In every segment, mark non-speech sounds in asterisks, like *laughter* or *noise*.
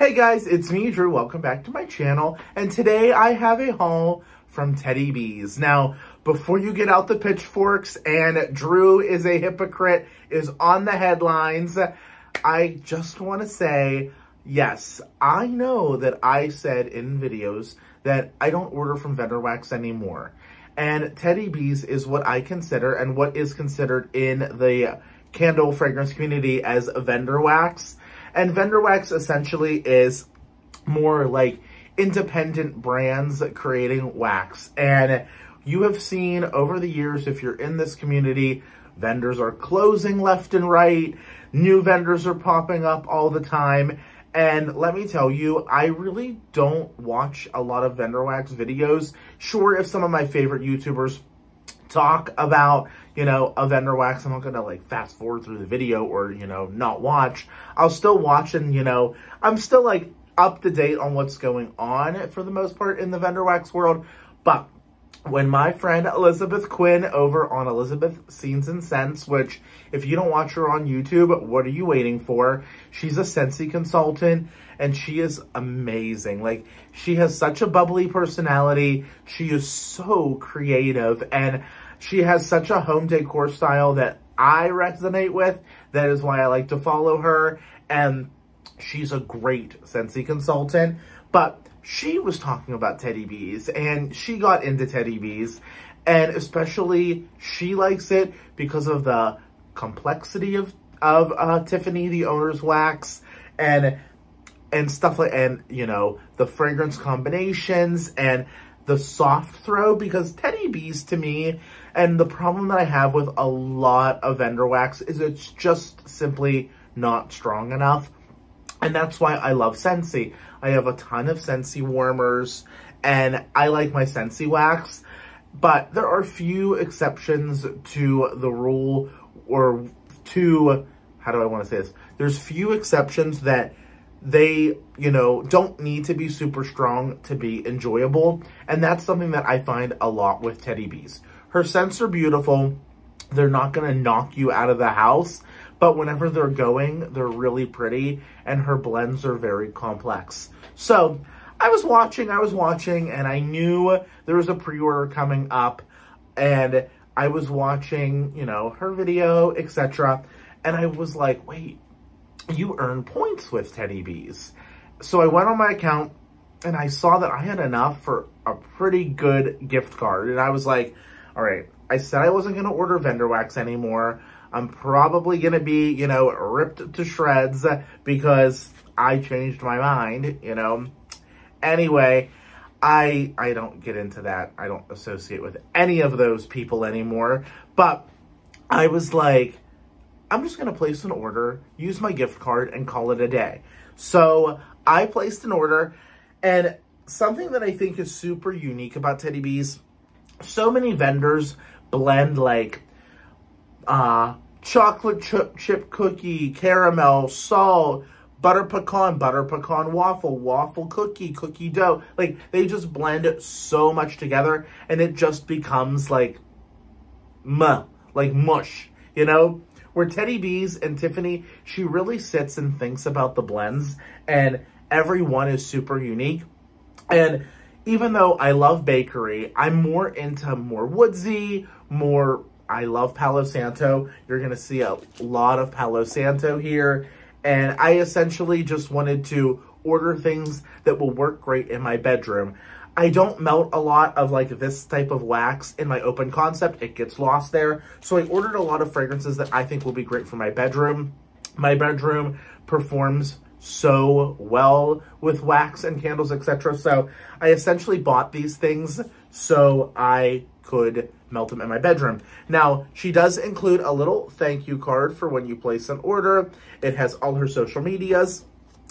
Hey guys, it's me, Drew. Welcome back to my channel. And today I have a haul from Teddy Bees. Now, before you get out the pitchforks and Drew is a hypocrite is on the headlines, I just want to say, yes, I know that I said in videos that I don't order from Vendor Wax anymore. And Teddy Bees is what I consider and what is considered in the candle fragrance community as vendor wax. And vendor wax essentially is more like independent brands creating wax. And you have seen over the years, if you're in this community, vendors are closing left and right. New vendors are popping up all the time. And let me tell you, I really don't watch a lot of vendor wax videos. Sure, if some of my favorite YouTubers talk about, you know, a vendor wax. I'm not going to like fast forward through the video or, you know, not watch. I'll still watch and, you know, I'm still like up to date on what's going on for the most part in the vendor wax world. But when my friend Elizabeth Quinn over on Elizabeth Scenes and Scents, which if you don't watch her on YouTube, what are you waiting for? She's a Scentsy consultant and she is amazing. Like she has such a bubbly personality. She is so creative and she has such a home decor style that I resonate with. That is why I like to follow her. And she's a great Scentsy consultant. But she was talking about teddy bees and she got into teddy bees and especially she likes it because of the complexity of of uh, Tiffany, the owner's wax, and and stuff like and you know the fragrance combinations and the soft throw because Teddy Bees to me and the problem that I have with a lot of vendor wax is it's just simply not strong enough. And that's why I love Scentsy. I have a ton of Scentsy warmers and I like my Scentsy wax. But there are few exceptions to the rule or to, how do I want to say this? There's few exceptions that they, you know, don't need to be super strong to be enjoyable. And that's something that I find a lot with Teddy Bees. Her scents are beautiful. They're not going to knock you out of the house, but whenever they're going, they're really pretty and her blends are very complex. So I was watching, I was watching and I knew there was a pre-order coming up and I was watching, you know, her video, etc. And I was like, wait, you earn points with Teddy Bees. So I went on my account and I saw that I had enough for a pretty good gift card. And I was like, all right, I said I wasn't going to order vendor wax anymore. I'm probably going to be, you know, ripped to shreds because I changed my mind, you know. Anyway, I I don't get into that. I don't associate with any of those people anymore. But I was like, I'm just going to place an order, use my gift card, and call it a day. So I placed an order, and something that I think is super unique about Teddy Bees, so many vendors blend like uh, chocolate chip, chip cookie, caramel, salt, butter pecan, butter pecan waffle, waffle cookie, cookie dough. Like, they just blend so much together, and it just becomes like, muh, like mush, you know? Where Teddy Bees and Tiffany, she really sits and thinks about the blends, and every one is super unique. And even though I love bakery, I'm more into more woodsy, more I love Palo Santo. You're going to see a lot of Palo Santo here. And I essentially just wanted to order things that will work great in my bedroom. I don't melt a lot of like this type of wax in my open concept. It gets lost there. So I ordered a lot of fragrances that I think will be great for my bedroom. My bedroom performs so well with wax and candles, etc. So I essentially bought these things so I could melt them in my bedroom. Now, she does include a little thank you card for when you place an order. It has all her social medias.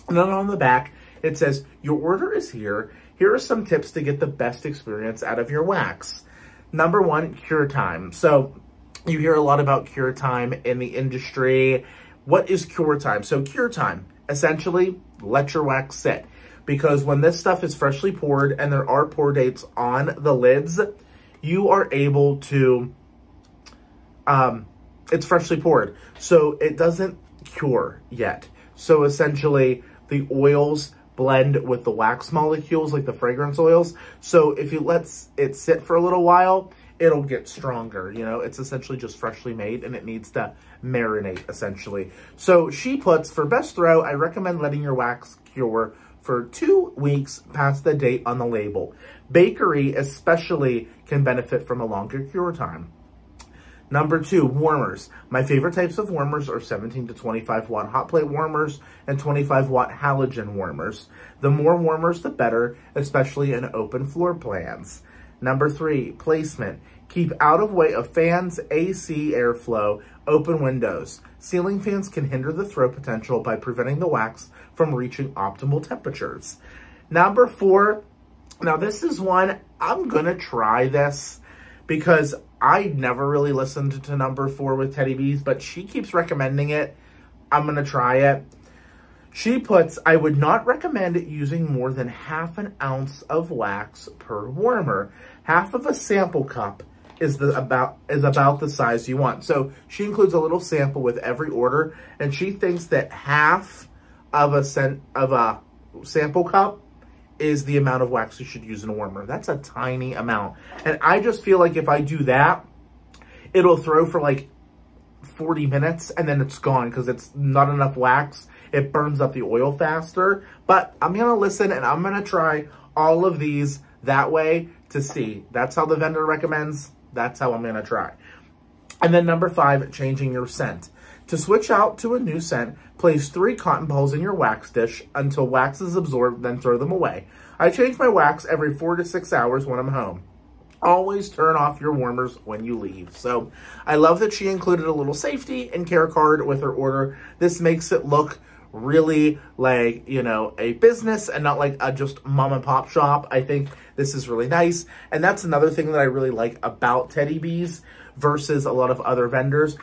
And then on the back, it says, your order is here. Here are some tips to get the best experience out of your wax. Number one, cure time. So you hear a lot about cure time in the industry. What is cure time? So cure time, essentially, let your wax sit. Because when this stuff is freshly poured and there are pour dates on the lids, you are able to, um, it's freshly poured. So it doesn't cure yet. So essentially the oils blend with the wax molecules, like the fragrance oils. So if you let it sit for a little while, it'll get stronger. You know, it's essentially just freshly made and it needs to marinate essentially. So she puts, for best throw, I recommend letting your wax cure for two weeks past the date on the label. Bakery especially can benefit from a longer cure time. Number two, warmers. My favorite types of warmers are 17 to 25 watt hot plate warmers and 25 watt halogen warmers. The more warmers, the better, especially in open floor plans. Number three, placement. Keep out of way of fans, AC airflow, open windows. Ceiling fans can hinder the throw potential by preventing the wax from reaching optimal temperatures. Number four, now this is one, I'm gonna try this because I never really listened to number four with Teddy Bees, but she keeps recommending it. I'm gonna try it. She puts, I would not recommend using more than half an ounce of wax per warmer. Half of a sample cup is the about is about the size you want. So she includes a little sample with every order, and she thinks that half of a cent of a sample cup is the amount of wax you should use in a warmer. That's a tiny amount. And I just feel like if I do that, it'll throw for like 40 minutes and then it's gone because it's not enough wax. It burns up the oil faster. But I'm going to listen and I'm going to try all of these that way to see. That's how the vendor recommends. That's how I'm going to try. And then number five, changing your scent. To switch out to a new scent, place three cotton balls in your wax dish until wax is absorbed, then throw them away. I change my wax every four to six hours when I'm home. Always turn off your warmers when you leave. So I love that she included a little safety and care card with her order. This makes it look really like, you know, a business and not like a just mom and pop shop. I think this is really nice. And that's another thing that I really like about Teddy Bees versus a lot of other vendors.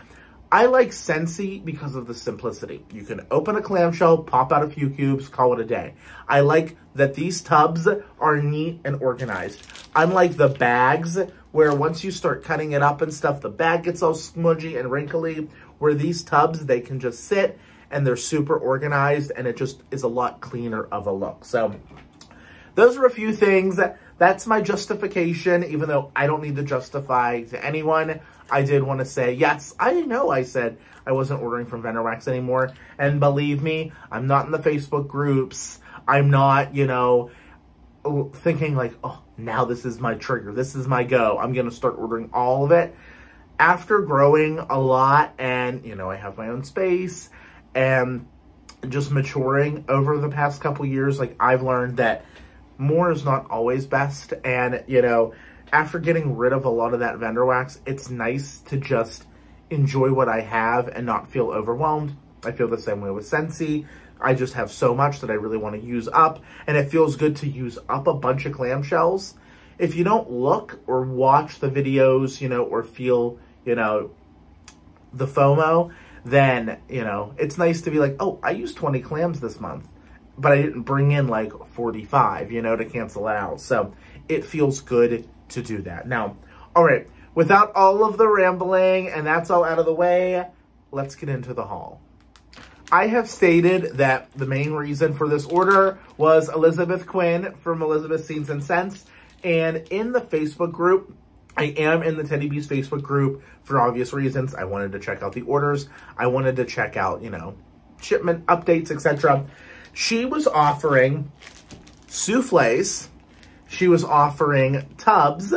I like Scentsy because of the simplicity. You can open a clamshell, pop out a few cubes, call it a day. I like that these tubs are neat and organized. Unlike the bags, where once you start cutting it up and stuff, the bag gets all smudgy and wrinkly, where these tubs, they can just sit and they're super organized and it just is a lot cleaner of a look. So those are a few things. That's my justification, even though I don't need to justify to anyone. I did want to say, yes, I know I said I wasn't ordering from Wax anymore. And believe me, I'm not in the Facebook groups. I'm not, you know, thinking like, oh, now this is my trigger. This is my go. I'm going to start ordering all of it. After growing a lot and, you know, I have my own space and just maturing over the past couple years, like I've learned that more is not always best. And, you know, after getting rid of a lot of that vendor wax, it's nice to just enjoy what I have and not feel overwhelmed. I feel the same way with Scentsy. I just have so much that I really want to use up, and it feels good to use up a bunch of clamshells. If you don't look or watch the videos, you know, or feel, you know, the FOMO, then, you know, it's nice to be like, oh, I used 20 clams this month, but I didn't bring in like 45, you know, to cancel out. So it feels good to do that. Now, all right, without all of the rambling and that's all out of the way, let's get into the haul. I have stated that the main reason for this order was Elizabeth Quinn from Elizabeth Scenes and Scents. And in the Facebook group, I am in the Teddy Bees Facebook group for obvious reasons. I wanted to check out the orders. I wanted to check out, you know, shipment updates, etc. She was offering souffles she was offering tubs,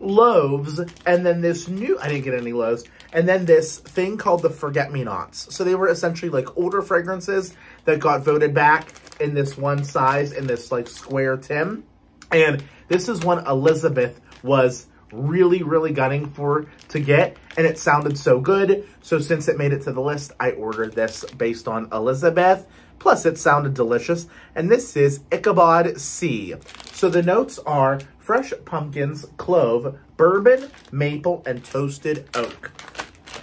loaves, and then this new, I didn't get any loaves, and then this thing called the Forget-Me-Nots. So they were essentially like older fragrances that got voted back in this one size, in this like square tin. And this is one Elizabeth was really, really gunning for to get, and it sounded so good. So since it made it to the list, I ordered this based on Elizabeth. Plus, it sounded delicious. And this is Ichabod C. So the notes are fresh pumpkins, clove, bourbon, maple, and toasted oak.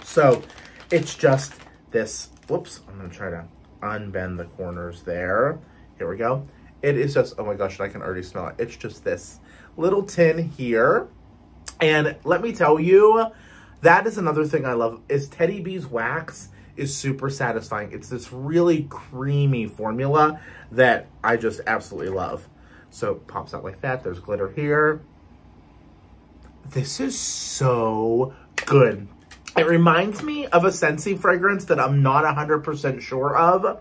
So it's just this. Whoops, I'm to try to unbend the corners there. Here we go. It is just, oh my gosh, I can already smell it. It's just this little tin here. And let me tell you, that is another thing I love, is Teddy Bees wax is super satisfying. It's this really creamy formula that I just absolutely love. So it pops out like that. There's glitter here. This is so good. It reminds me of a Scentsy fragrance that I'm not 100% sure of.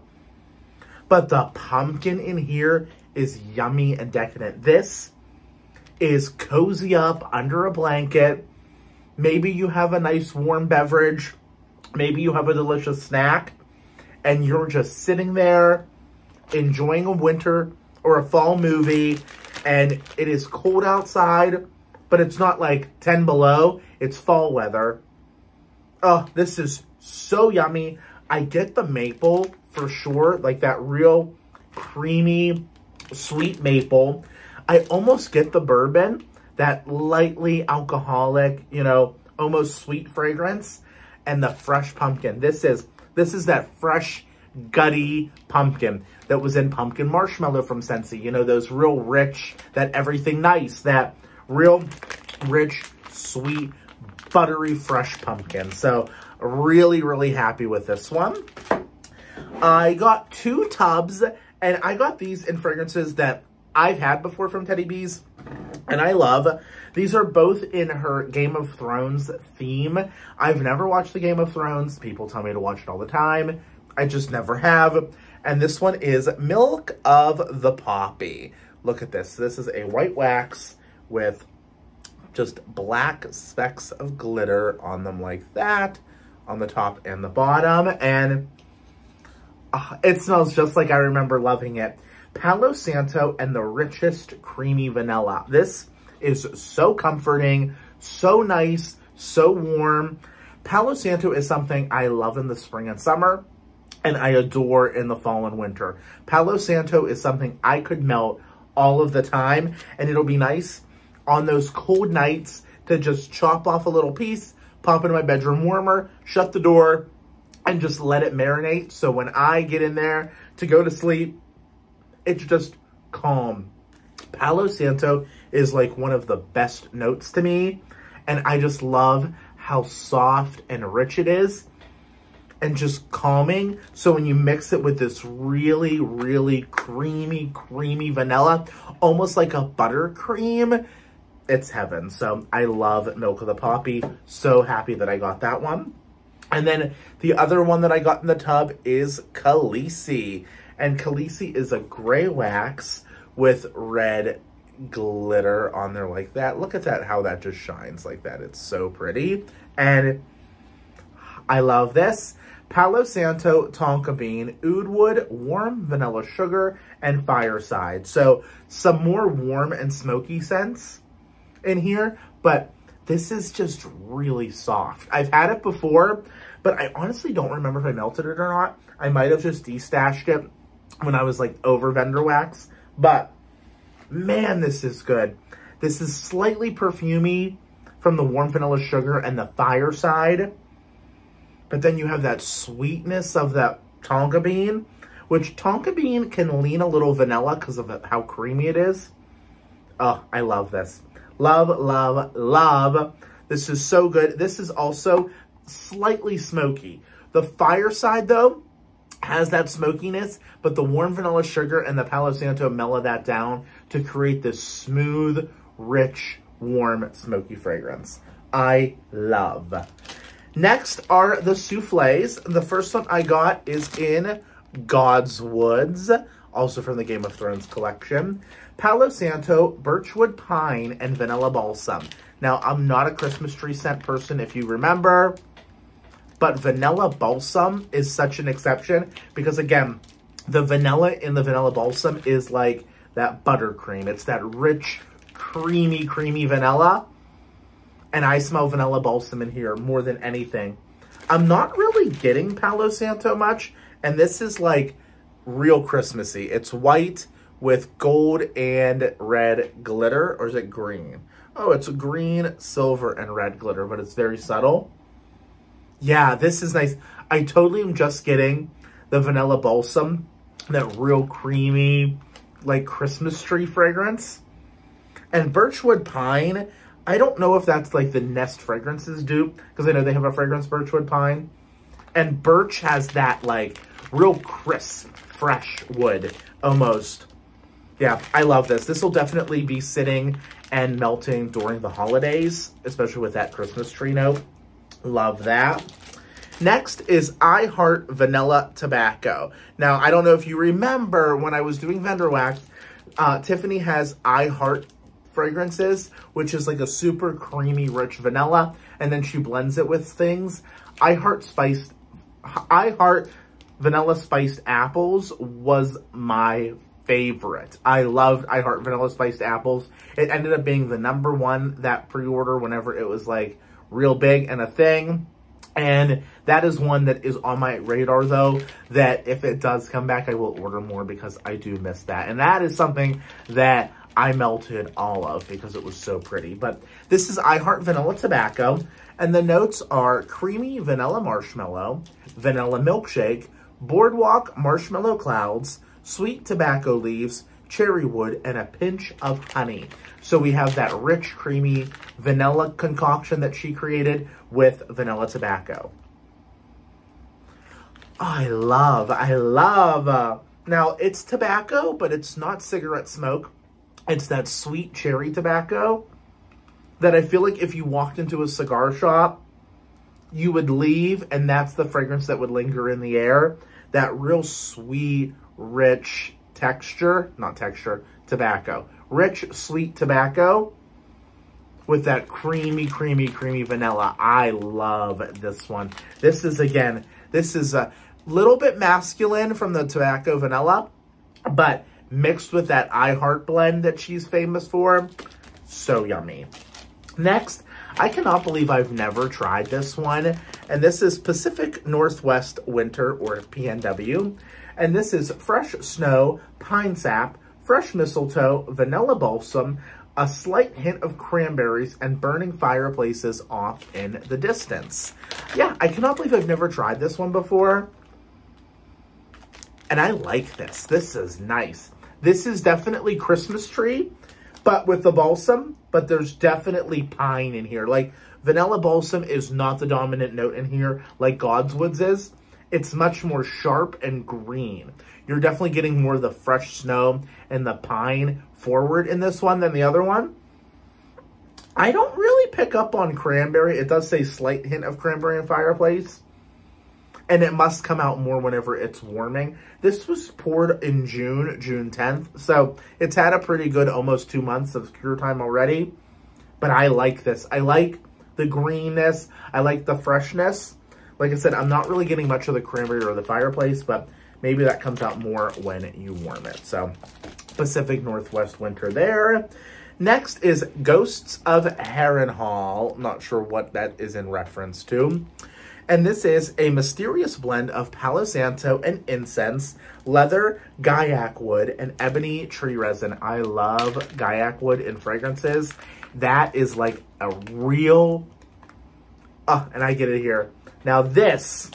But the pumpkin in here is yummy and decadent. This is cozy up under a blanket. Maybe you have a nice warm beverage. Maybe you have a delicious snack. And you're just sitting there enjoying a winter or a fall movie. And it is cold outside but it's not like 10 below. It's fall weather. Oh, this is so yummy. I get the maple for sure, like that real creamy, sweet maple. I almost get the bourbon, that lightly alcoholic, you know, almost sweet fragrance, and the fresh pumpkin. This is this is that fresh, gutty pumpkin that was in Pumpkin Marshmallow from Scentsy. You know, those real rich, that everything nice, that real rich, sweet, buttery, fresh pumpkin. So really, really happy with this one. I got two tubs, and I got these in fragrances that I've had before from Teddy Bees, and I love. These are both in her Game of Thrones theme. I've never watched the Game of Thrones. People tell me to watch it all the time. I just never have. And this one is Milk of the Poppy. Look at this. This is a white wax with just black specks of glitter on them like that, on the top and the bottom. And uh, it smells just like I remember loving it. Palo Santo and the richest creamy vanilla. This is so comforting, so nice, so warm. Palo Santo is something I love in the spring and summer, and I adore in the fall and winter. Palo Santo is something I could melt all of the time, and it'll be nice on those cold nights to just chop off a little piece, pop into my bedroom warmer, shut the door, and just let it marinate. So when I get in there to go to sleep, it's just calm. Palo Santo is like one of the best notes to me. And I just love how soft and rich it is and just calming. So when you mix it with this really, really creamy, creamy vanilla, almost like a buttercream, it's heaven. So I love Milk of the Poppy. So happy that I got that one. And then the other one that I got in the tub is Khaleesi. And Khaleesi is a gray wax with red glitter on there like that. Look at that, how that just shines like that. It's so pretty. And I love this. Palo Santo Tonka Bean, Oud Wood, Warm Vanilla Sugar, and Fireside. So some more warm and smoky scents in here, but this is just really soft. I've had it before, but I honestly don't remember if I melted it or not. I might have just destashed it when I was like over vendor wax, but man, this is good. This is slightly perfumey from the warm vanilla sugar and the fireside, but then you have that sweetness of that tonka bean, which tonka bean can lean a little vanilla because of how creamy it is. Oh, I love this. Love, love, love. This is so good. This is also slightly smoky. The fireside, though, has that smokiness, but the warm vanilla sugar and the Palo Santo mellow that down to create this smooth, rich, warm, smoky fragrance. I love. Next are the souffles. The first one I got is in God's Woods, also from the Game of Thrones collection. Palo Santo, Birchwood Pine, and Vanilla Balsam. Now, I'm not a Christmas tree scent person, if you remember, but Vanilla Balsam is such an exception because, again, the vanilla in the Vanilla Balsam is like that buttercream. It's that rich, creamy, creamy vanilla. And I smell Vanilla Balsam in here more than anything. I'm not really getting Palo Santo much, and this is like real Christmassy. It's white with gold and red glitter, or is it green? Oh, it's green, silver, and red glitter, but it's very subtle. Yeah, this is nice. I totally am just getting the Vanilla Balsam, that real creamy, like Christmas tree fragrance. And Birchwood Pine, I don't know if that's like the Nest Fragrances dupe, because I know they have a fragrance Birchwood Pine. And birch has that like real crisp, fresh wood almost. Yeah, I love this. This will definitely be sitting and melting during the holidays, especially with that Christmas tree note. Love that. Next is I Heart Vanilla Tobacco. Now, I don't know if you remember when I was doing vendor wax, uh, Tiffany has I Heart fragrances, which is like a super creamy, rich vanilla, and then she blends it with things. I Heart Spiced, I Heart Vanilla Spiced Apples was my favorite. I loved I Heart Vanilla Spiced Apples. It ended up being the number one that pre-order whenever it was like real big and a thing. And that is one that is on my radar though, that if it does come back, I will order more because I do miss that. And that is something that I melted all of because it was so pretty. But this is I Heart Vanilla Tobacco. And the notes are creamy vanilla marshmallow, vanilla milkshake, boardwalk marshmallow clouds, sweet tobacco leaves, cherry wood, and a pinch of honey. So we have that rich, creamy vanilla concoction that she created with vanilla tobacco. I love, I love, uh, now it's tobacco, but it's not cigarette smoke. It's that sweet cherry tobacco that I feel like if you walked into a cigar shop, you would leave and that's the fragrance that would linger in the air. That real sweet, rich texture, not texture, tobacco. Rich, sweet tobacco with that creamy, creamy, creamy vanilla. I love this one. This is, again, this is a little bit masculine from the tobacco vanilla, but mixed with that I Heart blend that she's famous for. So yummy. Next, I cannot believe I've never tried this one. And this is Pacific Northwest Winter or PNW. And this is fresh snow, pine sap, fresh mistletoe, vanilla balsam, a slight hint of cranberries, and burning fireplaces off in the distance. Yeah, I cannot believe I've never tried this one before. And I like this. This is nice. This is definitely Christmas tree, but with the balsam, but there's definitely pine in here. Like, vanilla balsam is not the dominant note in here like God's Woods is. It's much more sharp and green. You're definitely getting more of the fresh snow and the pine forward in this one than the other one. I don't really pick up on cranberry. It does say slight hint of cranberry and fireplace. And it must come out more whenever it's warming. This was poured in June, June 10th. So it's had a pretty good almost two months of cure time already. But I like this. I like the greenness. I like the freshness. Like I said, I'm not really getting much of the cranberry or the fireplace, but maybe that comes out more when you warm it. So Pacific Northwest winter there. Next is Ghosts of Harrenhal. Not sure what that is in reference to. And this is a mysterious blend of Palo Santo and incense, leather, guaiac wood, and ebony tree resin. I love guaiac wood in fragrances. That is like a real, oh, and I get it here. Now this,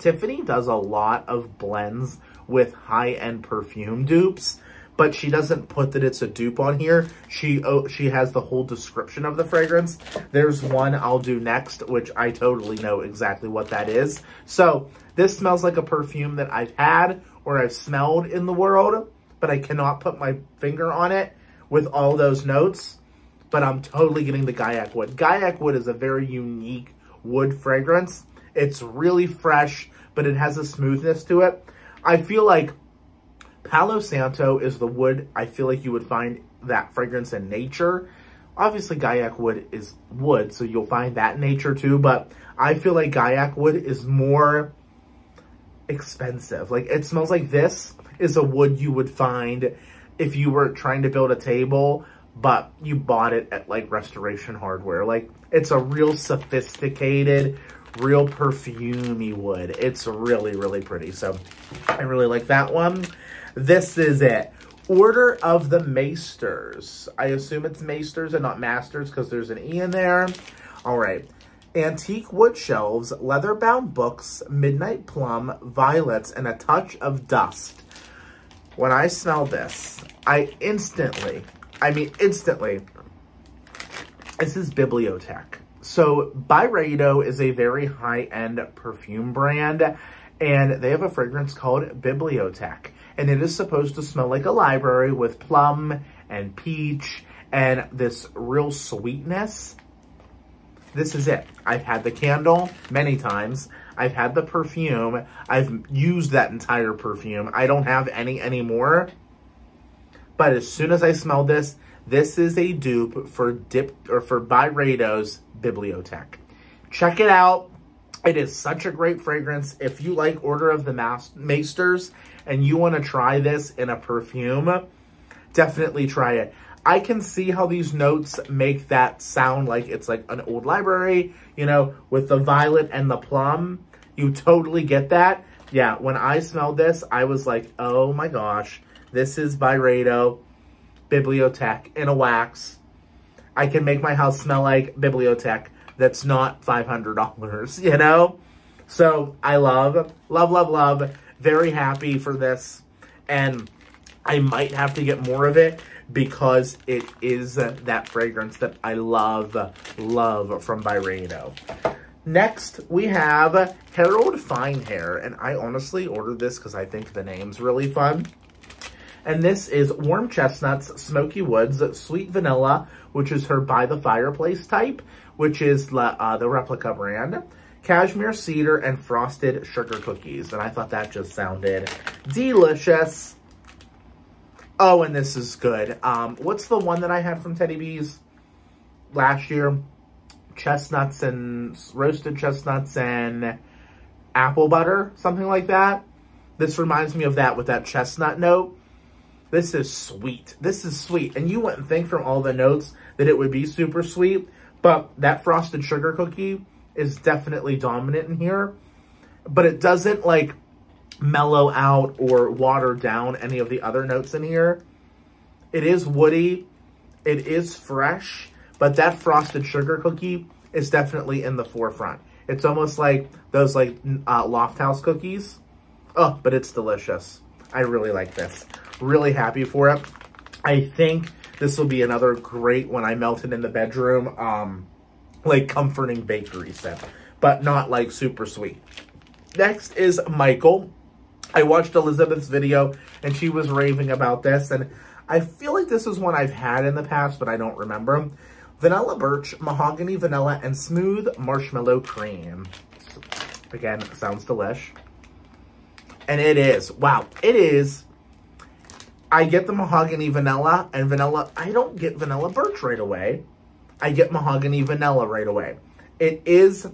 Tiffany does a lot of blends with high-end perfume dupes, but she doesn't put that it's a dupe on here. She oh, she has the whole description of the fragrance. There's one I'll do next, which I totally know exactly what that is. So this smells like a perfume that I've had or I've smelled in the world, but I cannot put my finger on it with all those notes. But I'm totally getting the Guaiac Wood. Guaiac Wood is a very unique wood fragrance. It's really fresh, but it has a smoothness to it. I feel like Palo Santo is the wood I feel like you would find that fragrance in nature. Obviously, Guaiac wood is wood, so you'll find that in nature too, but I feel like Guaiac wood is more expensive. Like, it smells like this is a wood you would find if you were trying to build a table, but you bought it at, like, Restoration Hardware. Like, it's a real sophisticated, real perfumey wood. It's really, really pretty. So I really like that one. This is it. Order of the Maesters. I assume it's Maesters and not Masters because there's an E in there. All right. Antique wood shelves, leather-bound books, midnight plum, violets, and a touch of dust. When I smell this, I instantly, I mean instantly, this is Bibliothèque. so Byredo is a very high-end perfume brand, and they have a fragrance called Bibliothèque. And it is supposed to smell like a library with plum and peach and this real sweetness. This is it. I've had the candle many times. I've had the perfume. I've used that entire perfume. I don't have any anymore. But as soon as I smell this, this is a dupe for Dip or for Byredo's Bibliothèque. Check it out. It is such a great fragrance. If you like Order of the Mas Maesters and you want to try this in a perfume, definitely try it. I can see how these notes make that sound like it's like an old library, you know, with the violet and the plum. You totally get that. Yeah, when I smelled this, I was like, oh my gosh, this is Byredo Bibliothèque in a wax. I can make my house smell like Bibliothèque that's not $500, *laughs* you know? So I love, love, love, love. Very happy for this. And I might have to get more of it because it is that fragrance that I love, love from Byredo. Next, we have Harold Fine Hair, and I honestly ordered this because I think the name's really fun. And this is Warm Chestnuts, Smoky Woods, Sweet Vanilla, which is her By the Fireplace type, which is uh, the replica brand. Cashmere Cedar and Frosted Sugar Cookies. And I thought that just sounded delicious. Oh, and this is good. Um, what's the one that I had from Teddy Bee's last year? Chestnuts and roasted chestnuts and apple butter, something like that. This reminds me of that with that chestnut note. This is sweet. This is sweet. And you wouldn't think from all the notes that it would be super sweet, but that frosted sugar cookie is definitely dominant in here. But it doesn't like mellow out or water down any of the other notes in here. It is woody. It is fresh, but that frosted sugar cookie is definitely in the forefront. It's almost like those like uh, Lofthouse cookies. Oh, but it's delicious. I really like this. Really happy for it. I think this will be another great when I melt it in the bedroom, um, like comforting bakery scent, but not like super sweet. Next is Michael. I watched Elizabeth's video and she was raving about this and I feel like this is one I've had in the past, but I don't remember. Vanilla Birch, Mahogany Vanilla, and Smooth Marshmallow Cream. Again, sounds delish. And it is. Wow, it is I get the mahogany vanilla and vanilla. I don't get vanilla birch right away. I get mahogany vanilla right away. It is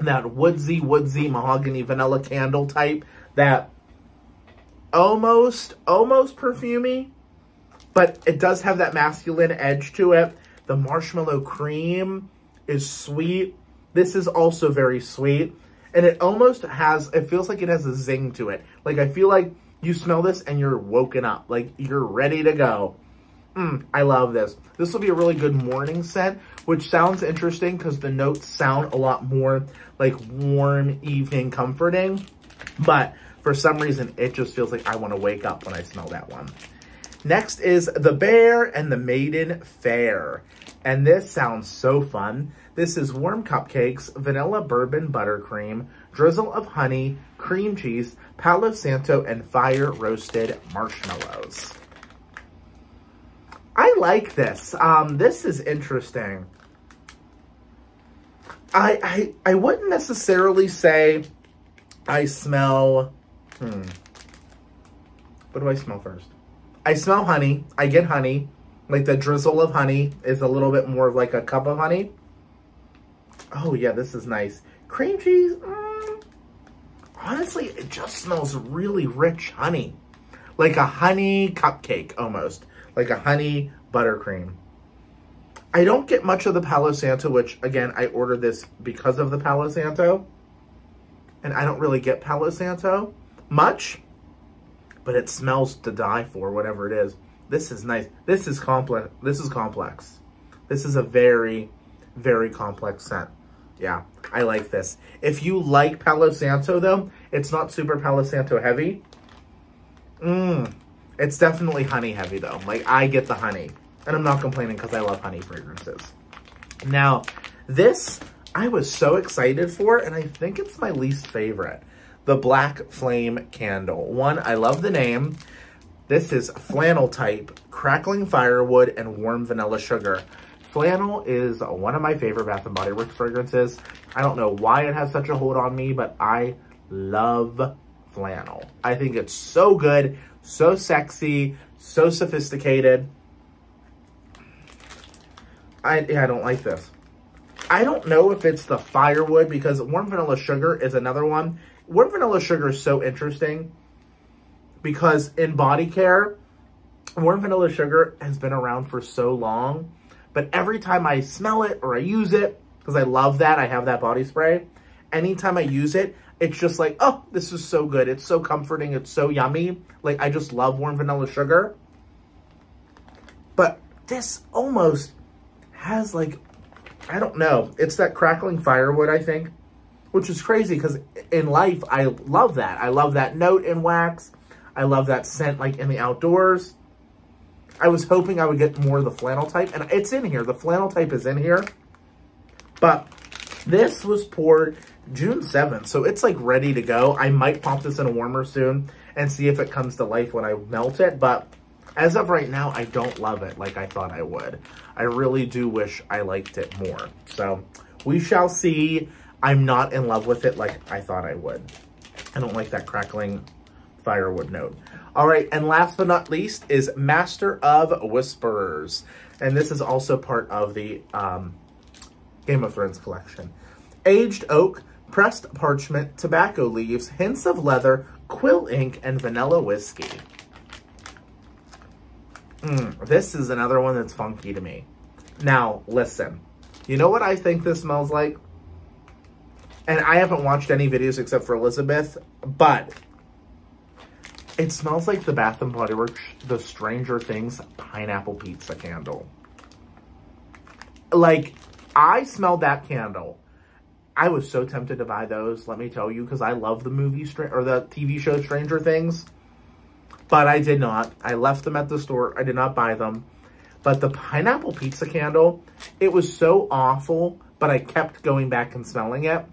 that woodsy, woodsy mahogany vanilla candle type that almost, almost perfumey, but it does have that masculine edge to it. The marshmallow cream is sweet. This is also very sweet. And it almost has, it feels like it has a zing to it. Like I feel like you smell this and you're woken up. Like you're ready to go. Mm, I love this. This will be a really good morning scent, which sounds interesting because the notes sound a lot more like warm, evening, comforting. But for some reason, it just feels like I want to wake up when I smell that one. Next is The Bear and the Maiden Fair. And this sounds so fun. This is warm cupcakes, vanilla bourbon buttercream, drizzle of honey, cream cheese, Palo Santo, and fire roasted marshmallows. I like this. Um, this is interesting. I, I, I wouldn't necessarily say I smell, hmm. What do I smell first? I smell honey. I get honey. Like the drizzle of honey is a little bit more of like a cup of honey. Oh, yeah, this is nice. Cream cheese, mm, honestly, it just smells really rich honey. Like a honey cupcake, almost. Like a honey buttercream. I don't get much of the Palo Santo, which, again, I ordered this because of the Palo Santo. And I don't really get Palo Santo much. But it smells to die for, whatever it is. This is nice. This is complex. This is complex. This is a very, very complex scent. Yeah, I like this. If you like Palo Santo, though, it's not super Palo Santo heavy. Mmm. It's definitely honey heavy, though. Like, I get the honey. And I'm not complaining because I love honey fragrances. Now, This, I was so excited for, and I think it's my least favorite. The Black Flame Candle. One, I love the name. This is flannel type, crackling firewood, and warm vanilla sugar. Flannel is one of my favorite Bath & Body Works fragrances. I don't know why it has such a hold on me, but I love flannel. I think it's so good, so sexy, so sophisticated. I, yeah, I don't like this. I don't know if it's the firewood because warm vanilla sugar is another one. Warm vanilla sugar is so interesting because in body care, warm vanilla sugar has been around for so long. But every time I smell it or I use it, because I love that, I have that body spray. Anytime I use it, it's just like, oh, this is so good. It's so comforting. It's so yummy. Like, I just love warm vanilla sugar. But this almost has like, I don't know. It's that crackling firewood, I think, which is crazy because in life, I love that. I love that note in wax. I love that scent like in the outdoors. I was hoping I would get more of the flannel type, and it's in here. The flannel type is in here. But this was poured June 7th, so it's like ready to go. I might pop this in a warmer soon and see if it comes to life when I melt it, but as of right now, I don't love it like I thought I would. I really do wish I liked it more. So we shall see. I'm not in love with it like I thought I would. I don't like that crackling firewood note. All right, and last but not least is Master of Whisperers. And this is also part of the um, Game of Thrones collection. Aged oak, pressed parchment, tobacco leaves, hints of leather, quill ink, and vanilla whiskey. Mm, this is another one that's funky to me. Now, listen. You know what I think this smells like? And I haven't watched any videos except for Elizabeth, but it smells like the Bath & Body Works, the Stranger Things pineapple pizza candle. Like, I smelled that candle. I was so tempted to buy those, let me tell you, because I love the movie, or the TV show Stranger Things. But I did not. I left them at the store. I did not buy them. But the pineapple pizza candle, it was so awful, but I kept going back and smelling it.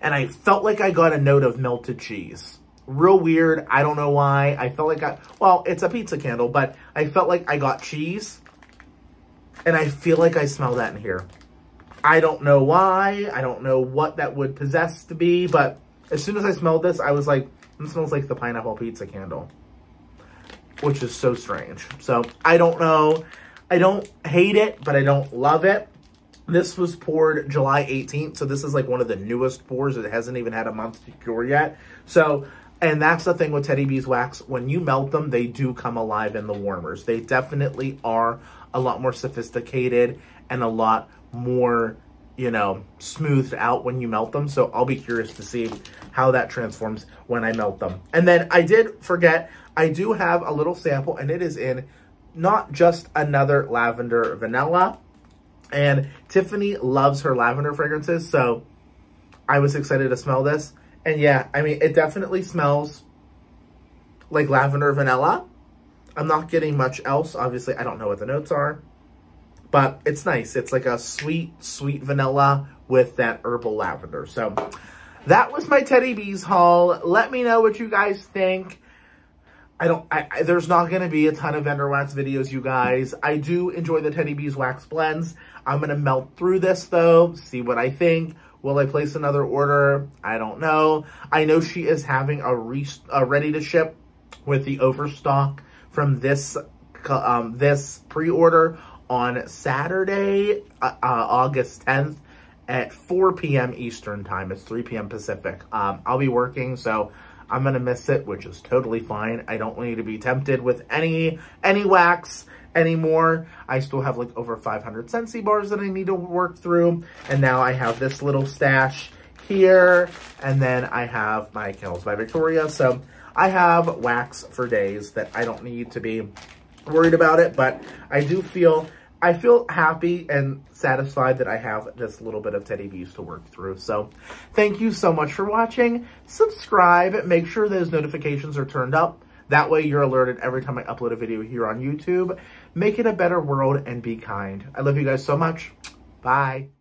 And I felt like I got a note of melted cheese. Real weird. I don't know why. I felt like I, well, it's a pizza candle, but I felt like I got cheese. And I feel like I smell that in here. I don't know why. I don't know what that would possess to be, but as soon as I smelled this, I was like, it smells like the pineapple pizza candle which is so strange. So I don't know. I don't hate it, but I don't love it. This was poured July 18th, so this is like one of the newest pours. It hasn't even had a month to cure yet. So, and that's the thing with Teddy Bees Wax. When you melt them, they do come alive in the warmers. They definitely are a lot more sophisticated and a lot more, you know, smoothed out when you melt them. So I'll be curious to see how that transforms when I melt them. And then I did forget, I do have a little sample and it is in not just another lavender vanilla. And Tiffany loves her lavender fragrances, so I was excited to smell this. And yeah, I mean, it definitely smells like lavender vanilla. I'm not getting much else. Obviously, I don't know what the notes are, but it's nice. It's like a sweet, sweet vanilla with that herbal lavender. So that was my Teddy Bees haul. Let me know what you guys think. I don't, I, I, there's not going to be a ton of vendor wax videos, you guys. I do enjoy the Teddy Bees wax blends. I'm going to melt through this though, see what I think. Will I place another order? I don't know. I know she is having a, re a ready to ship with the overstock from this, um, this pre-order on Saturday, uh, uh, August 10th at 4 p.m. Eastern time. It's 3 p.m. Pacific. Um, I'll be working, so I'm going to miss it, which is totally fine. I don't need to be tempted with any any wax anymore. I still have like over 500 Scentsy bars that I need to work through. And now I have this little stash here. And then I have my Candles by Victoria. So I have wax for days that I don't need to be worried about it. But I do feel I feel happy and satisfied that I have this little bit of Teddy Bees to work through. So thank you so much for watching. Subscribe. Make sure those notifications are turned up. That way you're alerted every time I upload a video here on YouTube. Make it a better world and be kind. I love you guys so much. Bye.